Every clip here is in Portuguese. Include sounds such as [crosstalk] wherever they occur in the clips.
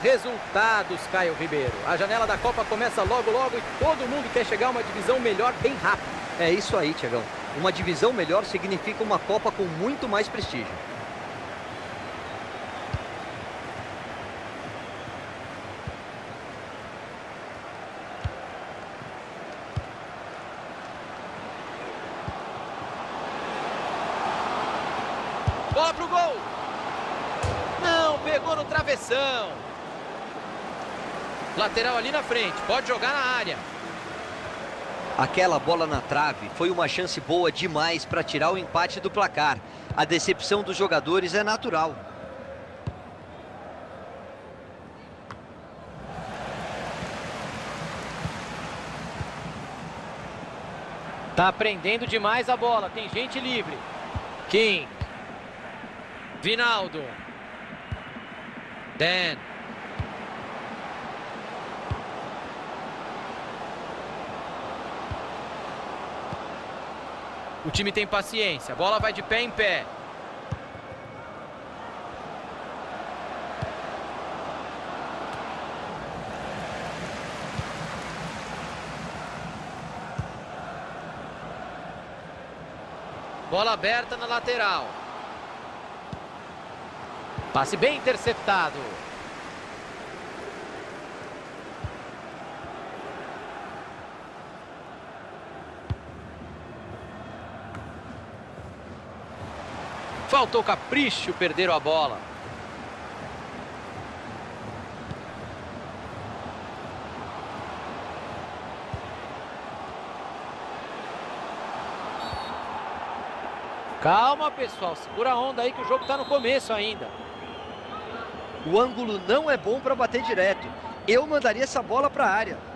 Resultados, Caio Ribeiro. A janela da Copa começa logo, logo e todo mundo quer chegar a uma divisão melhor bem rápido. É isso aí, Tiagão. Uma divisão melhor significa uma Copa com muito mais prestígio. Bola pro gol. Não, pegou no travessão. Lateral ali na frente, pode jogar na área. Aquela bola na trave foi uma chance boa demais para tirar o empate do placar. A decepção dos jogadores é natural. Tá prendendo demais a bola, tem gente livre. King. Vinaldo. Dan. O time tem paciência. A bola vai de pé em pé. Bola aberta na lateral. Passe bem interceptado. Faltou capricho, perderam a bola. Calma, pessoal. Segura a onda aí que o jogo está no começo ainda. O ângulo não é bom para bater direto. Eu mandaria essa bola para a área.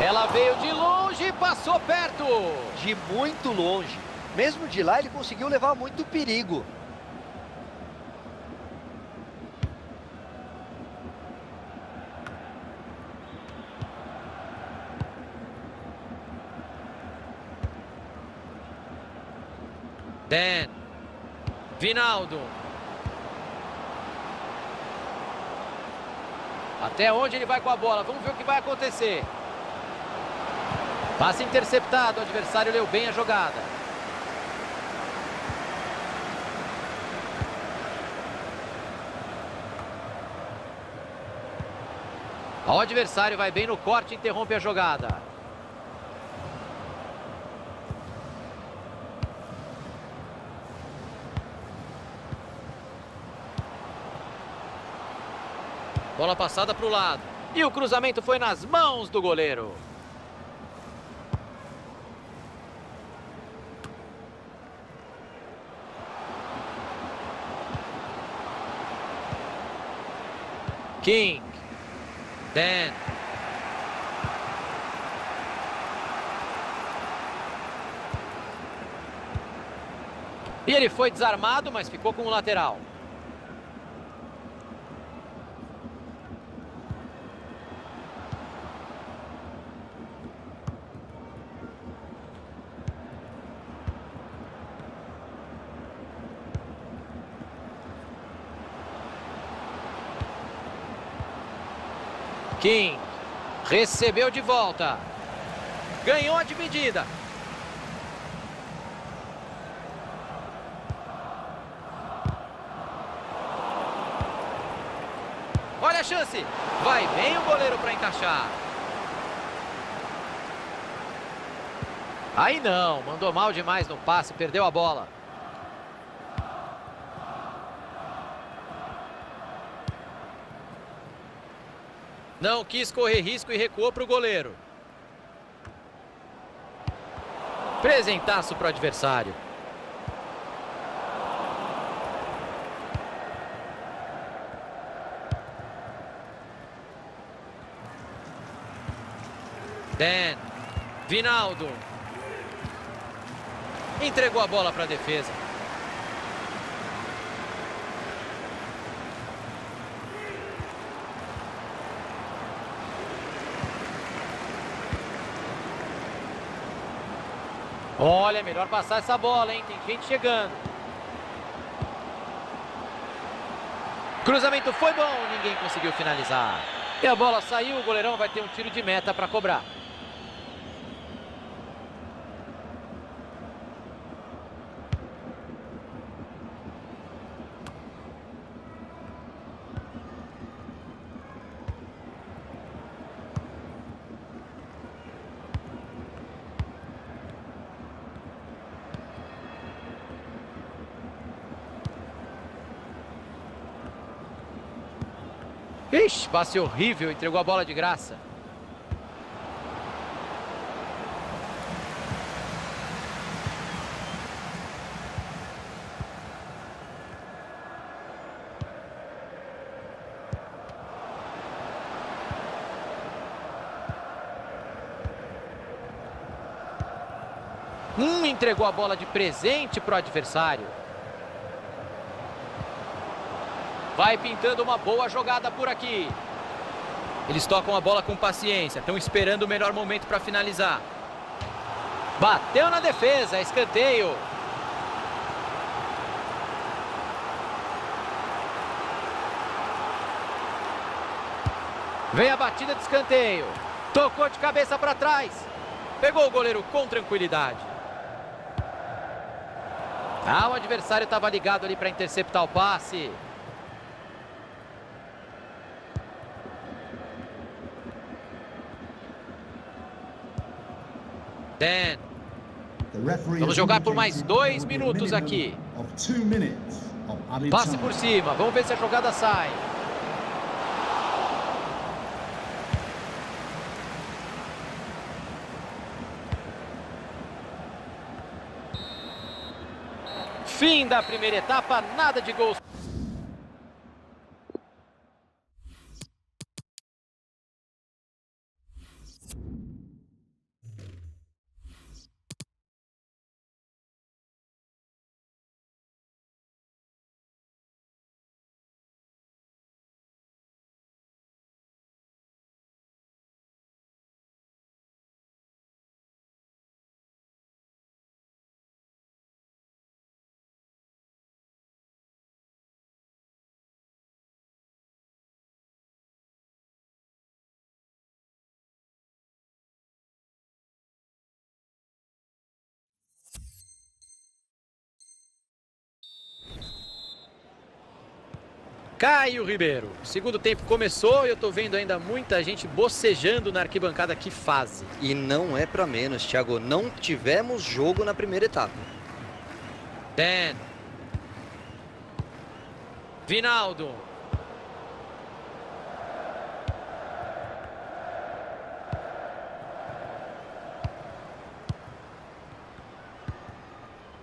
Ela veio de longe e passou perto. De muito longe. Mesmo de lá, ele conseguiu levar muito perigo. Dan. Vinaldo. Até onde ele vai com a bola? Vamos ver o que vai acontecer. Passe interceptado. O adversário leu bem a jogada. O adversário vai bem no corte interrompe a jogada. Bola passada para o lado. E o cruzamento foi nas mãos do goleiro. King. Dan. E ele foi desarmado, mas ficou com o lateral. King. Recebeu de volta. Ganhou a dividida. Olha a chance. Vai bem o goleiro para encaixar. Aí não, mandou mal demais no passe, perdeu a bola. Não quis correr risco e recuou para o goleiro. Presentaço para o adversário. Dan. Vinaldo. Entregou a bola para a defesa. Olha, melhor passar essa bola, hein? Tem gente chegando. Cruzamento foi bom, ninguém conseguiu finalizar. E a bola saiu, o goleirão vai ter um tiro de meta para cobrar. Ixi, passe horrível, entregou a bola de graça. Hum, entregou a bola de presente para o adversário. Vai pintando uma boa jogada por aqui. Eles tocam a bola com paciência. Estão esperando o melhor momento para finalizar. Bateu na defesa. Escanteio. Vem a batida de escanteio. Tocou de cabeça para trás. Pegou o goleiro com tranquilidade. Ah, o adversário estava ligado ali para interceptar o passe. Dan. Vamos jogar por mais dois minutos aqui. Passe por cima. Vamos ver se a jogada sai. Fim da primeira etapa, nada de gols. Caio Ribeiro. segundo tempo começou e eu tô vendo ainda muita gente bocejando na arquibancada. Que fase. E não é para menos, Thiago. Não tivemos jogo na primeira etapa. Dan. Vinaldo.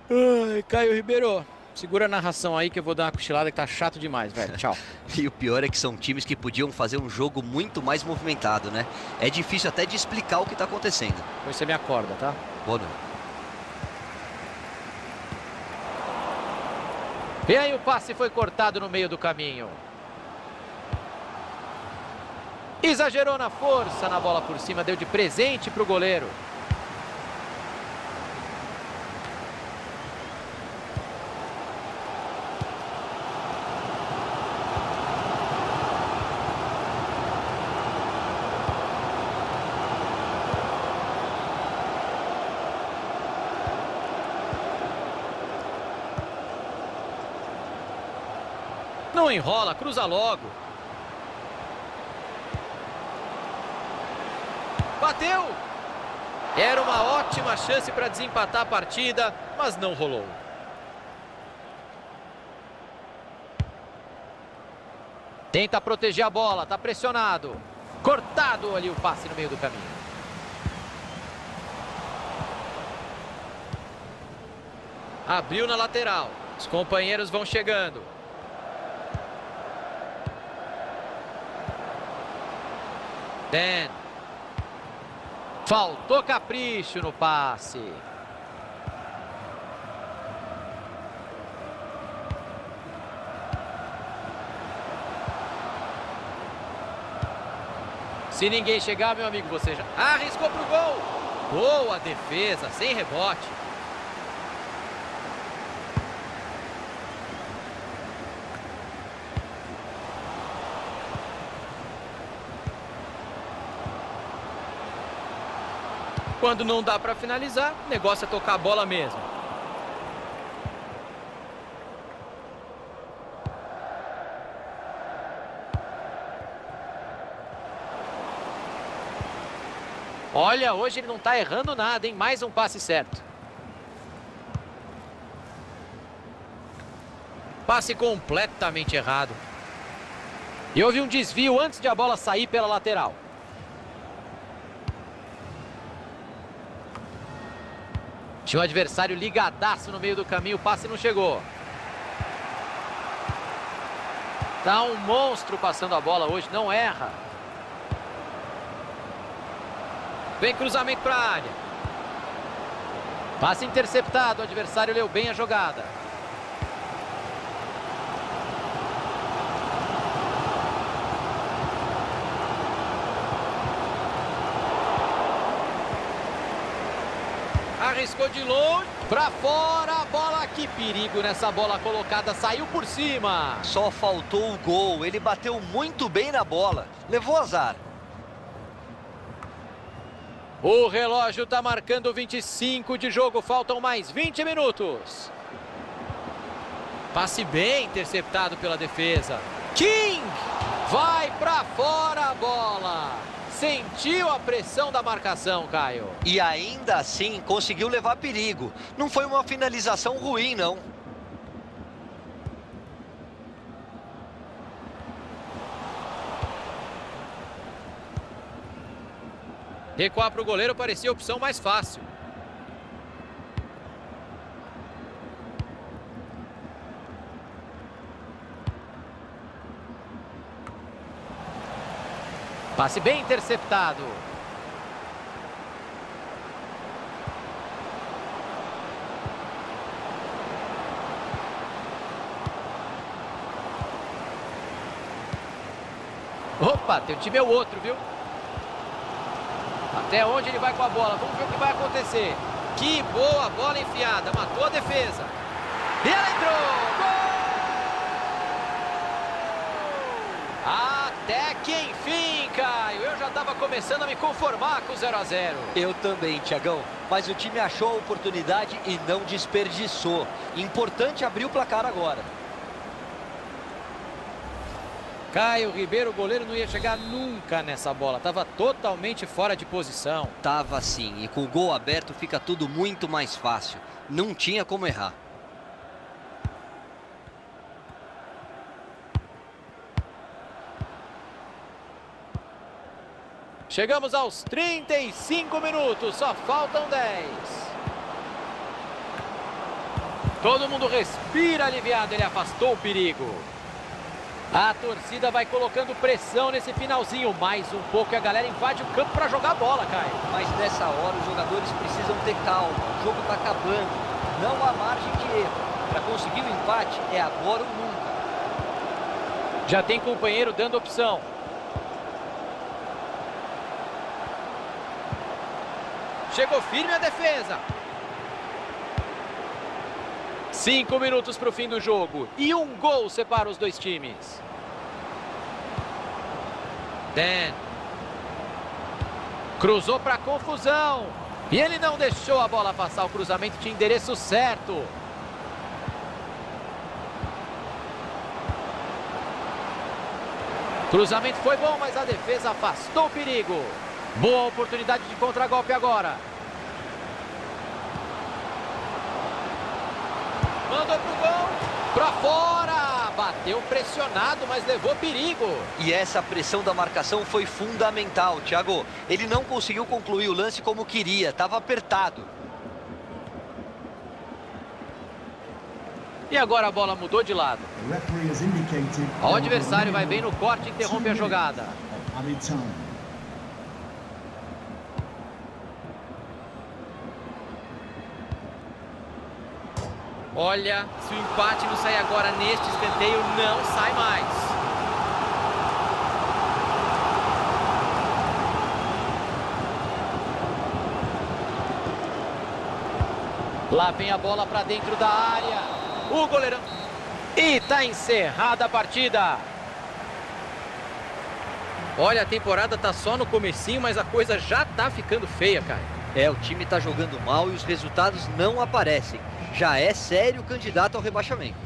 Ai, Caio Ribeiro. Segura a narração aí que eu vou dar uma cochilada que tá chato demais, velho. [laughs] Tchau. e o pior é que são times que podiam fazer um jogo muito mais movimentado, né? É difícil até de explicar o que tá acontecendo. Depois você me acorda, tá? Boa noite. E aí o passe foi cortado no meio do caminho. Exagerou na força na bola por cima, deu de presente para o goleiro. Não enrola, cruza logo. Bateu! Era uma ótima chance para desempatar a partida, mas não rolou. Tenta proteger a bola, está pressionado. Cortado ali o passe no meio do caminho. Abriu na lateral. Os companheiros vão chegando. Dan. Faltou capricho no passe. Se ninguém chegar, meu amigo, você já arriscou pro gol. Boa defesa, sem rebote. Quando não dá para finalizar, o negócio é tocar a bola mesmo. Olha, hoje ele não está errando nada, hein? Mais um passe certo. Passe completamente errado. E houve um desvio antes de a bola sair pela lateral. Tinha o um adversário ligadaço no meio do caminho, o passe não chegou. Tá um monstro passando a bola hoje, não erra. Vem cruzamento para a área. Passe interceptado, o adversário leu bem a jogada. Arriscou de longe, para fora a bola. Que perigo nessa bola colocada, saiu por cima. Só faltou o gol, ele bateu muito bem na bola, levou azar. O relógio está marcando 25 de jogo, faltam mais 20 minutos. Passe bem interceptado pela defesa. King vai para fora a bola. Sentiu a pressão da marcação, Caio. E ainda assim conseguiu levar perigo. Não foi uma finalização ruim, não. Recuar para o goleiro parecia a opção mais fácil. Passe bem interceptado. Opa, teu time é o outro, viu? Até onde ele vai com a bola? Vamos ver o que vai acontecer. Que boa bola enfiada. Matou a defesa. E ela entrou. Gol! Até que enfim, Caio. Eu já estava começando a me conformar com o 0 a 0 Eu também, Tiagão. Mas o time achou a oportunidade e não desperdiçou. Importante abrir o placar agora. Caio Ribeiro, o goleiro não ia chegar nunca nessa bola. Tava totalmente fora de posição. Tava sim. E com o gol aberto fica tudo muito mais fácil. Não tinha como errar. Chegamos aos 35 minutos. Só faltam 10. Todo mundo respira aliviado. Ele afastou o perigo. A torcida vai colocando pressão nesse finalzinho. Mais um pouco e a galera invade o campo para jogar a bola, Caio. Mas nessa hora os jogadores precisam ter calma. O jogo está acabando. Não há margem de erro. Para conseguir o empate é agora ou nunca. Já tem companheiro dando opção. Chegou firme a defesa. Cinco minutos para o fim do jogo. E um gol separa os dois times. Dan. Cruzou para confusão. E ele não deixou a bola passar. O cruzamento tinha endereço certo. Cruzamento foi bom, mas a defesa afastou o perigo. Boa oportunidade de contragolpe agora. Mandou pro gol. Pra fora. Bateu pressionado, mas levou perigo. E essa pressão da marcação foi fundamental, Thiago. Ele não conseguiu concluir o lance como queria. Estava apertado. E agora a bola mudou de lado. O adversário vai bem no corte e interrompe a jogada. Olha, se o empate não sair agora neste escanteio, não sai mais. Lá vem a bola para dentro da área. O goleirão. E tá encerrada a partida. Olha, a temporada tá só no comecinho, mas a coisa já tá ficando feia, cara. É, o time está jogando mal e os resultados não aparecem. Já é sério candidato ao rebaixamento.